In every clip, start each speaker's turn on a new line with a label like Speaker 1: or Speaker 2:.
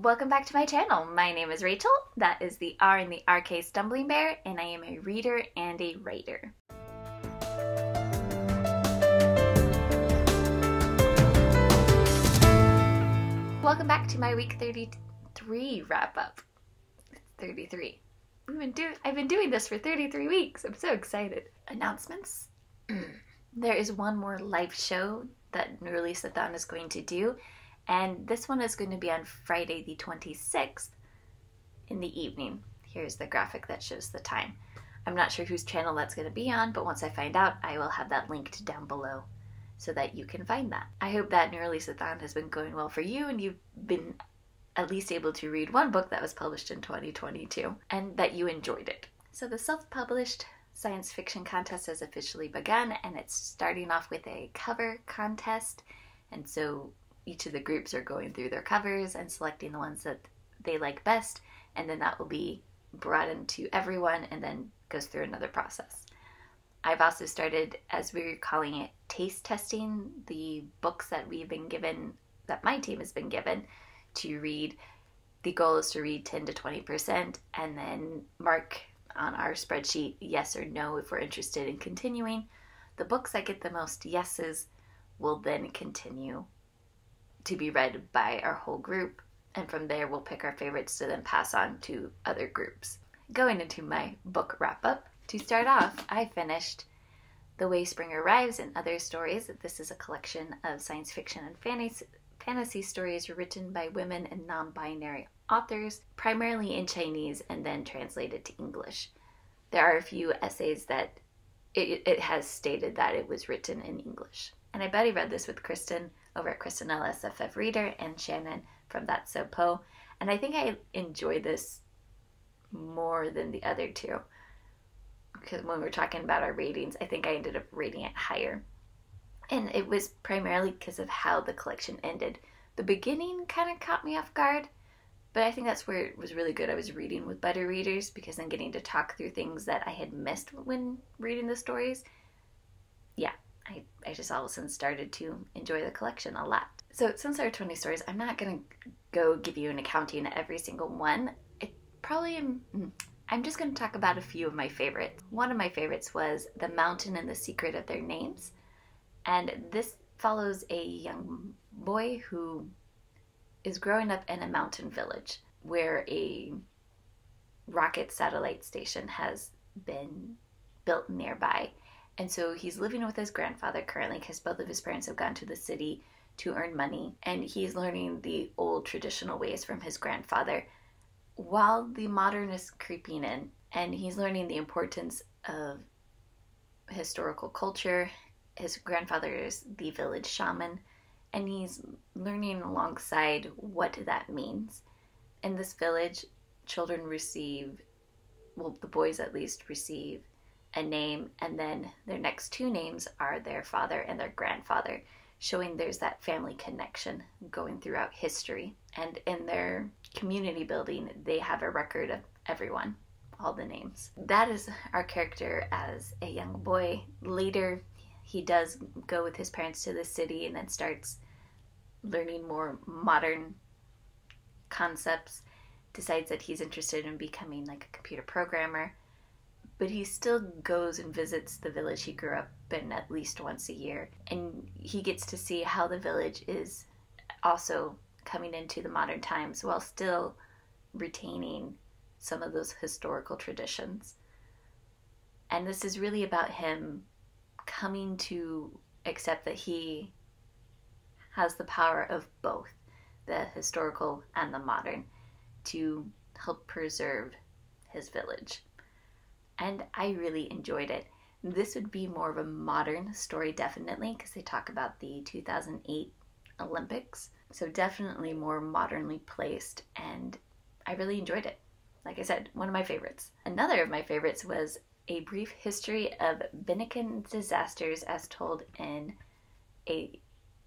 Speaker 1: Welcome back to my channel. My name is Rachel. That is the R in the RK Stumblingbear, and I am a reader and a writer. Welcome back to my week 33 wrap up. 33. I've been, do- I've been doing this for 33 weeks. I'm so excited. Announcements. there is one more live show that Releaseathon is going to do and this one is going to be on Friday the 26th in the evening. Here's the graphic that shows the time. I'm not sure whose channel that's going to be on, but once I find out, I will have that linked down below so that you can find that. I hope that New Releaseathon has been going well for you and you've been at least able to read one book that was published in 2022 and that you enjoyed it. So the self-published science fiction contest has officially begun and it's starting off with a cover contest. And so each of the groups are going through their covers and selecting the ones that they like best, and then that will be brought into everyone and then goes through another process. I've also started, as we're calling it, taste testing the books that we've been given, that my team has been given to read. The goal is to read 10 to 20% and then mark on our spreadsheet yes or no if we're interested in continuing. The books that get the most yeses will then continue to be read by our whole group, and from there we'll pick our favorites to then pass on to other groups. Going into my book wrap up, to start off, I finished The Way Spring Arrives and Other Stories. This is a collection of science fiction and fantasy, stories written by women and non binary authors, primarily in Chinese and then translated to English. There are a few essays that it, it has stated that it was written in English. And I buddy read this with Kristen over at Kristen LSFF Reader and Shannon from That So Po. And I think I enjoyed this more than the other two. Because when we are talking about our ratings, I think I ended up rating it higher. And it was primarily because of how the collection ended. The beginning kind of caught me off guard, but I think that's where it was really good. I was reading with better readers because I'm getting to talk through things that I had missed when reading the stories. Yeah, I, I just all of a sudden started to enjoy the collection a lot. So since there are 20 stories, I'm not to go give you an accounting of every single one. It probably am, mm, I'm just to talk about a few of my favorites. One of my favorites was The Mountain and the Secret of Their Names. And this follows a young boy who is growing up in a mountain village where a rocket satellite station has been built nearby and so he's living with his grandfather currently because both of his parents have gone to the city to earn money. And he's learning the old traditional ways from his grandfather while the modern is creeping in. And he's learning the importance of historical culture. His grandfather is the village shaman. And he's learning alongside what that means. In this village, children receive, well, the boys at least receive a name, and then their next two names are their father and their grandfather, showing there's that family connection going throughout history. And in their community building, they have a record of everyone, all the names. That is our character as a young boy. Later, he does go with his parents to the city and then starts learning more modern concepts, decides that he's interested in becoming like a computer programmer but he still goes and visits the village he grew up in at least once a year. And he gets to see how the village is also coming into the modern times while still retaining some of those historical traditions. And this is really about him coming to accept that he has the power of both the historical and the modern to help preserve his village and I really enjoyed it. This would be more of a modern story, definitely, because they talk about the 2008 Olympics. So, definitely more modernly placed, and I really enjoyed it. Like I said, one of my favorites. Another of my favorites was A Brief History of Beinakin Disasters as told in a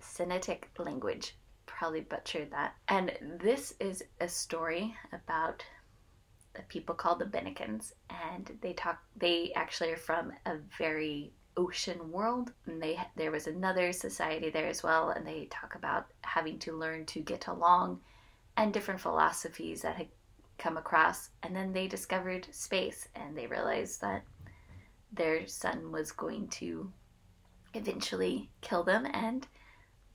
Speaker 1: Sinitic language. Probably butchered that. And this is a story about people called the Beinakins, and they talk. They actually are from a very ocean world, and they there was another society there as well, and they talk about having to learn to get along, and different philosophies that had come across. And then they discovered space and they realized that their son was going to eventually kill them, and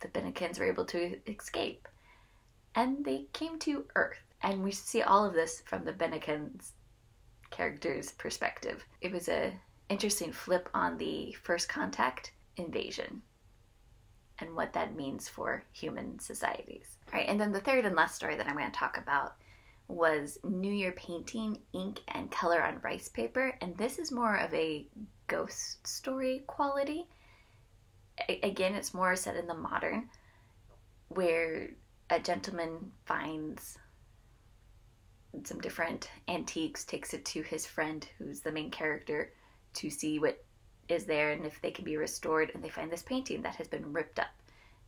Speaker 1: the Beinakins were able to escape. And they came to Earth, and we see all of this from the Beinakins character's perspective. It was a interesting flip on the first contact invasion and what that means for human societies. All right, and then the third and last story that I'm going to talk about was New Year painting, ink, and color on rice paper. And this is more of a ghost story quality. A- again, it's more set in the modern, where a gentleman finds some different antiques, takes it to his friend, who's the main character, to see what is there and if they can be restored. And they find this painting that has been ripped up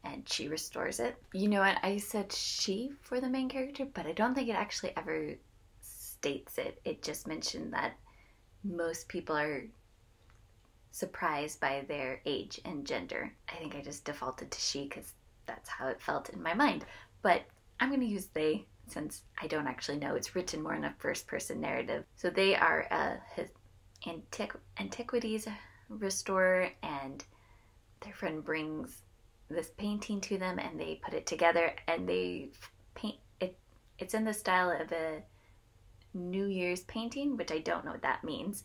Speaker 1: and she restores it. You know what? I said she for the main character, but I don't think it actually ever states it. It just mentioned that most people are surprised by their age and gender. I think I just defaulted to she because that's how it felt in my mind. But I'm going to use they since I don't actually know. It's written more in a first person narrative. So they are a antiqu- antiquities restorer, and their friend brings this painting to them and they put it together and they paint it it's in the style of a new year's painting which i don't know what that means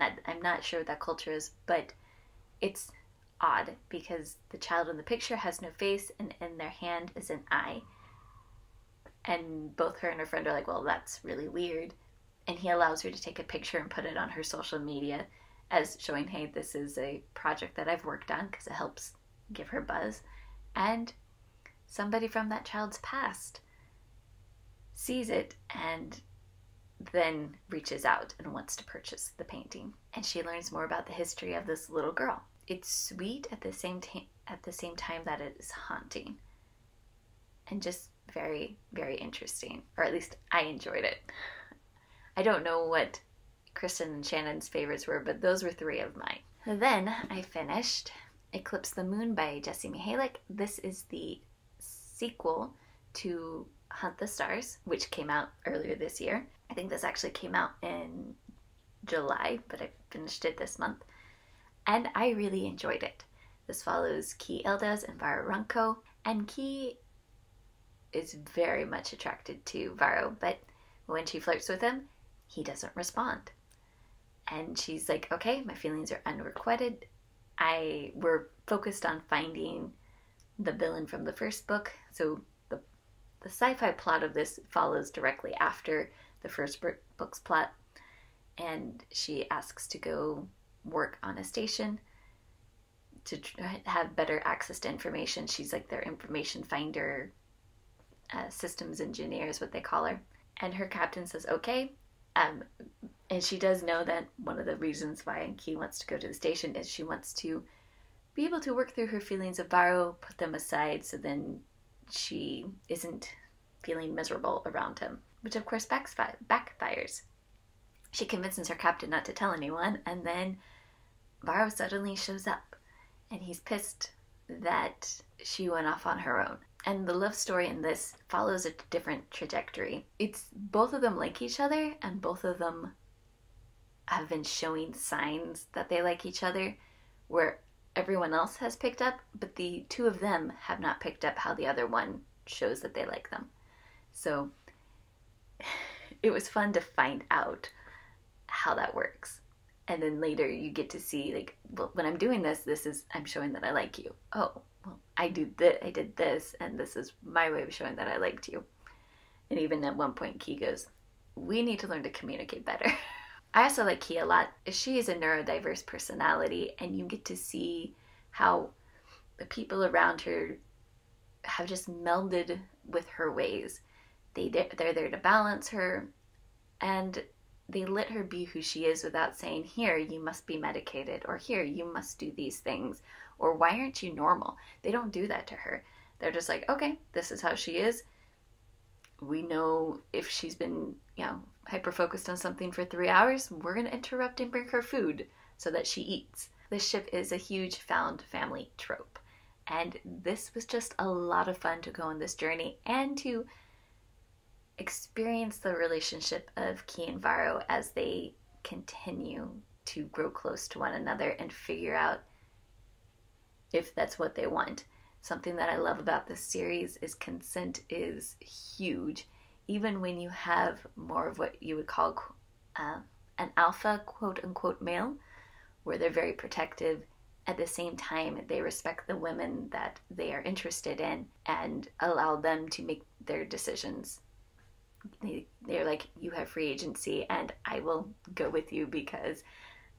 Speaker 1: i'm not sure what that culture is but it's odd because the child in the picture has no face and in their hand is an eye and both her and her friend are like well that's really weird and he allows her to take a picture and put it on her social media as showing hey this is a project that i've worked on because it helps give her buzz, and somebody from that child's past sees it and then reaches out and wants to purchase the painting. And she learns more about the history of this little girl. It's sweet at the same time at the same time that it is haunting. And just very, very interesting. Or at least I enjoyed it. I don't know what Kristen and Shannon's favorites were, but those were three of mine. Then I finished Eclipse the Moon by Jessie Mihalik. This is the sequel to Hunt the Stars, which came out earlier this year. I think this actually came out in July, but I finished it this month. And I really enjoyed it. This follows Kee Ildez and Varro Runco, and Kee is very much attracted to Varro, but when she flirts with him, he doesn't respond. And she's like, okay, my feelings are unrequited. I were focused on finding the villain from the first book. So the the sci-fi plot of this follows directly after the first book's plot, and she asks to go work on a station to have better access to information. She's like their information finder, uh, systems engineer is what they call her. And her captain says, "Okay." Um, and she does know that one of the reasons why Kee wants to go to the station is she wants to be able to work through her feelings of Varro, put them aside, so then she isn't feeling miserable around him, which of course backfires. She convinces her captain not to tell anyone, and then Varro suddenly shows up, and he's pissed that she went off on her own. And the love story in this follows a different trajectory. It's both of them like each other, and both of them have been showing signs that they like each other where everyone else has picked up, but the two of them have not picked up how the other one shows that they like them. So it was fun to find out how that works. And then later you get to see like well, when I'm doing this, this is I'm showing that I like you. Oh, well, I do that I did this and this is my way of showing that I liked you. And even at one point Kee goes, "We need to learn to communicate better." I also like Kee a lot. She is a neurodiverse personality, and you get to see how the people around her have just melded with her ways. They they're there to balance her, and they let her be who she is without saying, "Here, you must be medicated," or "Here, you must do these things," or "Why aren't you normal?" They don't do that to her. They're just like, "Okay, this is how she is." We know if she's been, you know, hyper focused on something for three hours, we're going to interrupt and bring her food so that she eats. This ship is a huge found family trope. And this was just a lot of fun to go on this journey and to experience the relationship of Kee and Varro as they continue to grow close to one another and figure out if that's what they want. Something that I love about this series is consent is huge. Even when you have more of what you would call uh, an alpha, quote unquote, male, where they're very protective, at the same time, they respect the women that they are interested in and allow them to make their decisions. They, they're like, you have free agency, and I will go with you because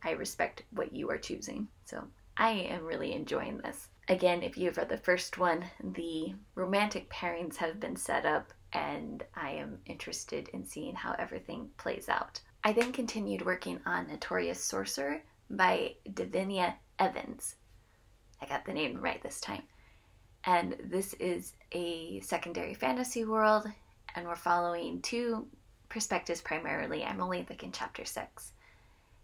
Speaker 1: I respect what you are choosing. So I am really enjoying this. Again, if you've read the first one, the romantic pairings have been set up, and I am interested in seeing how everything plays out. I then continued working on Notorious Sorcerer by Davinia Evans. I got the name right this time. And this is a secondary fantasy world, and we're following two perspectives primarily. I'm only like in chapter six,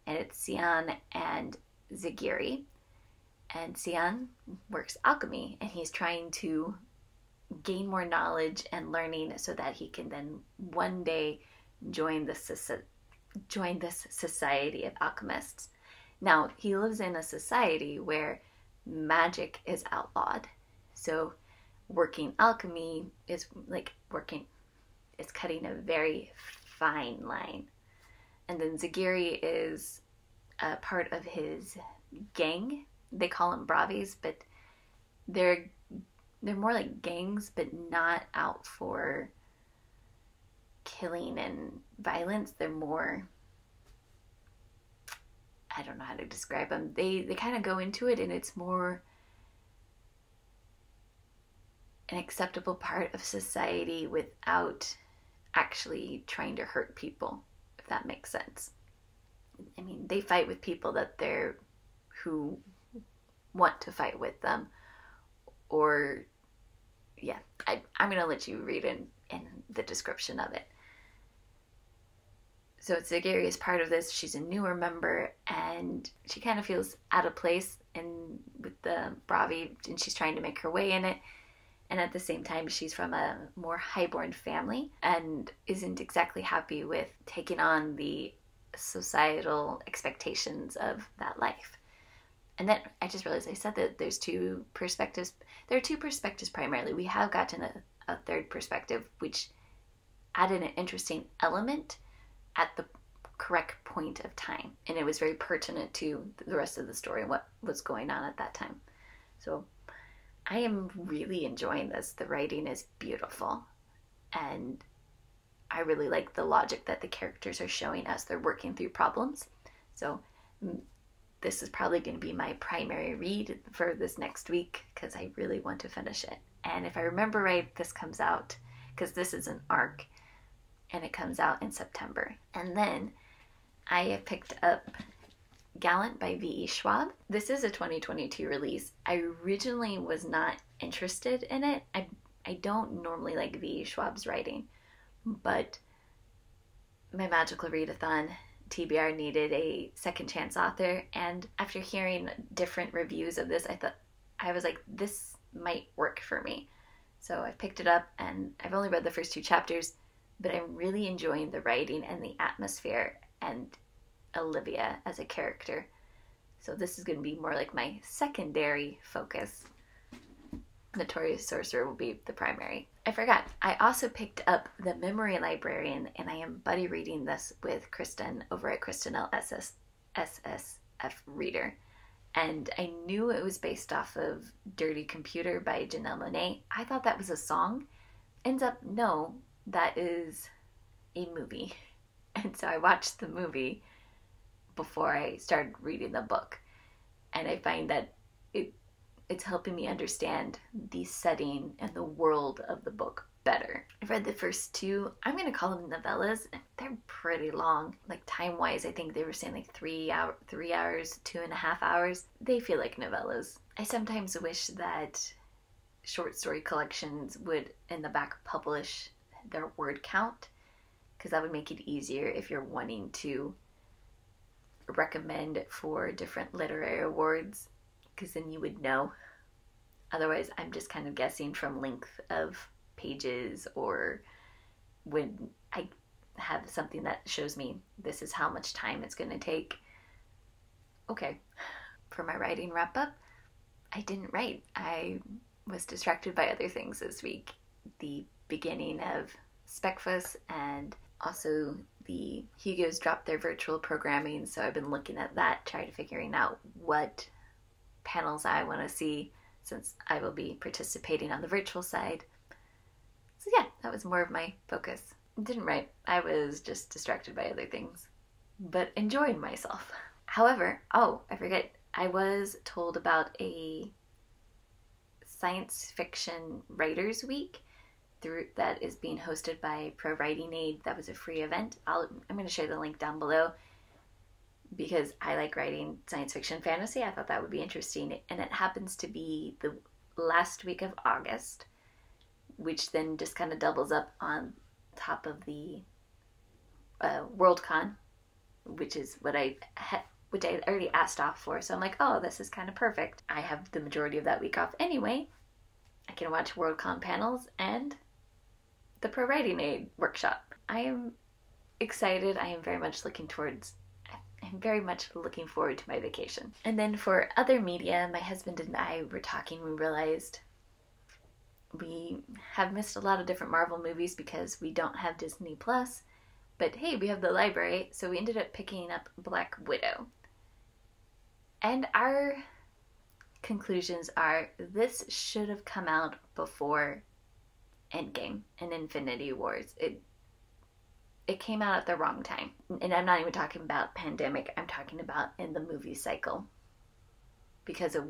Speaker 1: and it's Siyon and Zagiri. And Siyon works alchemy, and he's trying to gain more knowledge and learning so that he can then one day join this join this society of alchemists. Now, he lives in a society where magic is outlawed. So, working alchemy is like working, it's cutting a very fine line. And then Zagiri is a part of his gang. They call them Bravies, but they're they're more like gangs, but not out for killing and violence. They're more I don't know how to describe them. They they kind of go into it and it's more an acceptable part of society without actually trying to hurt people, if that makes sense. I mean, they fight with people that they're who want to fight with them or yeah, I, I'm gonna let you read in in the description of it. So Zagiri is part of this. She's a newer member, and she kind of feels out of place in with the Bravi, and she's trying to make her way in it. And at the same time, she's from a more highborn family and isn't exactly happy with taking on the societal expectations of that life. And then I just realized I said that there's two perspectives. There are two perspectives primarily. We have gotten a, a third perspective, which added an interesting element at the correct point of time. And it was very pertinent to the rest of the story and what was going on at that time. So I am really enjoying this. The writing is beautiful. And I really like the logic that the characters are showing as they're working through problems. So this is probably going to be my primary read for this next week because I really want to finish it. And if I remember right, this comes out because this is an arc and it comes out in September. And then I have picked up Gallant by V.E. Schwab. This is a 2022 release. I originally was not interested in it. I, I don't normally like V.E. Schwab's writing, but my magical readathon TBR needed a second chance author, and after hearing different reviews of this, I thought I was like, this might work for me. So I picked it up, and I've only read the first two chapters but I'm really enjoying the writing and the atmosphere and Olivia as a character. So this is going to be more like my secondary focus. Notorious Sorcerer will be the primary. I forgot. I also picked up The Memory Librarian, and I am buddy reading this with Kristen over at Kristen LSS SSF Reader. And I knew it was based off of Dirty Computer by Janelle Monáe. I thought that was a song. Ends up, no, that is a movie. And so I watched the movie before I started reading the book. And I find that it's helping me understand the setting and the world of the book better. I've read the first two. I'm gonna call them novellas. They're pretty long. Like time wise, I think they were saying like three hour, three hours, two and a half hours. They feel like novellas. I sometimes wish that short story collections would in the back publish their word count because that would make it easier if you're wanting to recommend for different literary awards because then you would know. Otherwise, I'm just kind of guessing from length of pages or when I have something that shows me this is how much time it's going to take. Okay, for my writing wrap up, I didn't write. I was distracted by other things this week. The beginning of SpecFus and also the Hugos dropped their virtual programming, so I've been looking at that, trying to figuring out what panels I want to see since I will be participating on the virtual side. So yeah, that was more of my focus. Didn't write. I was just distracted by other things, but enjoying myself. However, oh, I forget. I was told about a science fiction writers week through that is being hosted by Pro Writing Aid. That was a free event. I'll, I'm going to share the link down below because I like writing science fiction fantasy. I thought that would be interesting. And it happens to be the last week of August, which then just kind of doubles up on top of the uh, Worldcon, which is what I had. Which I already asked off for, so I'm like, oh, this is kind of perfect. I have the majority of that week off anyway. I can watch Worldcon panels and the Pro Writing Aid workshop. I am excited. I am very much looking towards I'm very much looking forward to my vacation. And then for other media, my husband and I were talking, we realized we have missed a lot of different Marvel movies because we don't have Disney Plus. But hey, we have the library, so we ended up picking up Black Widow. And our conclusions are this should have come out before Endgame and Infinity Wars. It it came out at the wrong time. And I'm not even talking about pandemic, I'm talking about in the movie cycle because of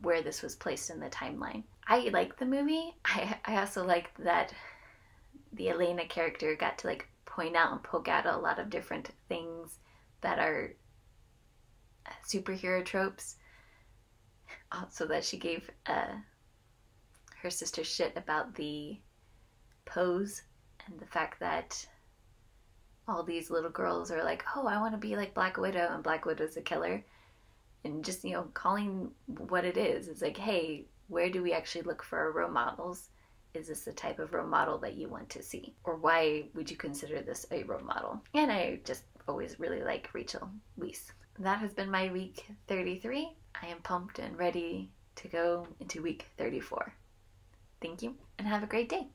Speaker 1: where this was placed in the timeline. I like the movie. I I also like that the Yelena character got to like point out and poke out a lot of different things that are superhero tropes. Also that she gave uh, her sister shit about the pose and the fact that all these little girls are like, oh, I want to be like Black Widow, and Black Widow's a killer. And just, you know, calling what it is. It's like, hey, where do we actually look for our role models? Is this the type of role model that you want to see? Or why would you consider this a role model? And I just always really like Rachel Weisz. That has been my week 33. I am pumped and ready to go into week 34. Thank you and have a great day.